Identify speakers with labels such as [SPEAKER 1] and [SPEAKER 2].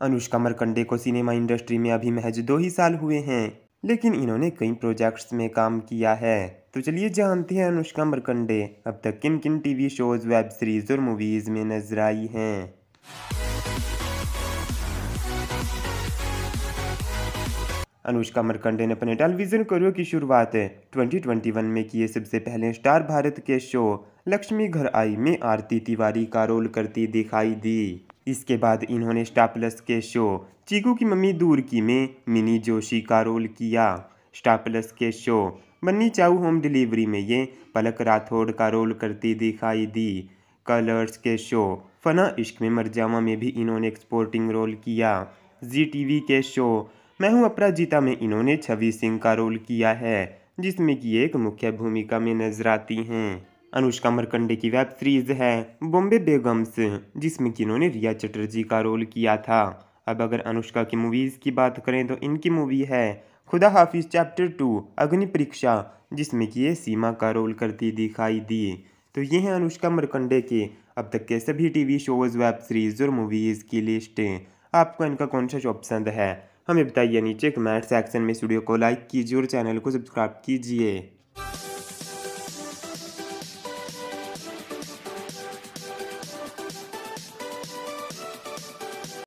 [SPEAKER 1] अनुष्का मरकंडे को cinema industry में अभी महज दो ही साल हुए हैं, लेकिन इन्होंने कई प्रोजेक्ट्स में काम किया है। तो चलिए जानते हैं अनुष्का मरकंडे, अब तक किन किन टीवी शोज़ वेब सीरीज़ और मूवीज़ में नज़र आई हैं। अनुष्का मरकंडे ने अपने टेलीविज़न करियर की शुरुआत 2021 में किए सबसे पहले स्टार भारत के शो, लक्ष्मी घर आई में आरती तिवारी का रोल करती दिखाई दी। इसके बाद इन्होंने स्टार प्लस के शो, चीकू की मम्मी दूर की में मिनी जोशी का रोल किया। स्टार प्लस के show Banni Chow home delivery में ये पलक राठौड़ का रोल करती दिखाई दी। कलर्स के शो, फना इश्क में मरजामा में भी इन्होंने एक्सपोर्टिंग रोल किया। जी टीवी के शो, मैं हूँ अपराजिता में इन्होंने छवि सिंह का रोल किया है, जिसमें कि एक मुख्य भूमिका में नज़र आती हैं। अनुष्का मरकंडे की वेब सीरीज़ है बॉम्बे बेगम्स, जिसमें कि इन्होंने रिया चटर्जी का रोल किया था। अब अगर अनुष्का की मूवीज़ की बात करें तो इनकी मूवी है खुदा हाफिज चैप्टर टू अग्नि परीक्षा, जिसमें कि ये सीमा का रोल करती दिखाई दी। तो ये हैं अनुष्का मरकंडे के अब तक के सभी टीवी शोज़ वेब सीरीज़ और मूवीज़ की लिस्ट आपको इनका कौन सा शो पसंद है? हमें बताइए नीचे कमेंट सेक्शन में स्टूडियो को लाइक कीजिए और चैनल को सब्सक्राइब कीजिए।